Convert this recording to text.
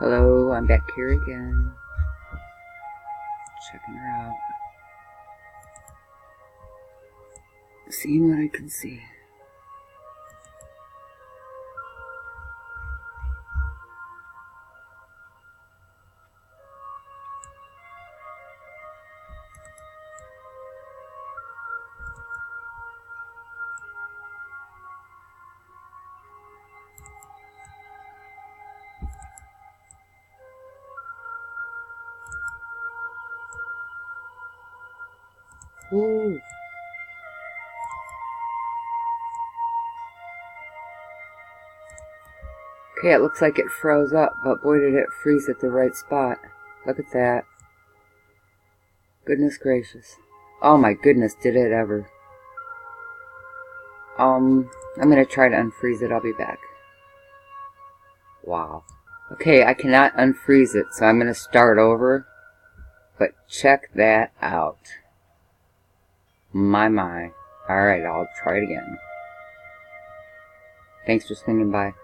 Hello, I'm back here again. Checking her out. Seeing what I can see. Ooh. Okay, it looks like it froze up, but boy did it freeze at the right spot. Look at that. Goodness gracious. Oh my goodness, did it ever. Um, I'm gonna try to unfreeze it, I'll be back. Wow. Okay, I cannot unfreeze it, so I'm gonna start over. But check that out. My, my. Alright, I'll try it again. Thanks for swinging by.